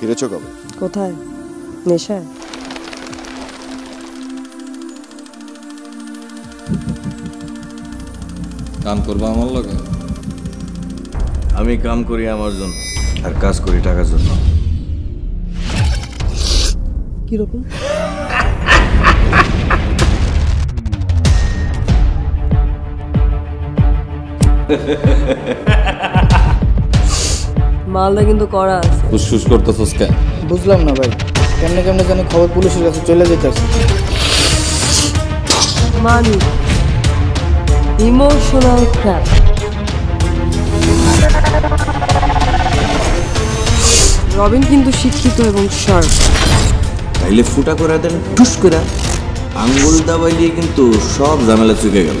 ফিরেছো কবে? কোথায়? নেশায়? কাম করব আমার লগে? আমি কাম করি আমার জন্য। আর কাজ করি টাকার জন্য। কীরকম? মালটা কিন্তু করা আছে। ফুসফুস করতেছস কেন বুঝলাম না ভাই। কেমনে কেমনে জানি খবর পুলিশের কাছে চলে যেতেছে। মানি ইমোশনাল ক্র্যাপ রবিন কিন্তু শিক্ষিত এবং শার্প তাইলে ফুটা করে দেন টুস করে। আঙ্গুল দাবাইলিয়ে কিন্তু সব ঝামেলা চুকে গেল।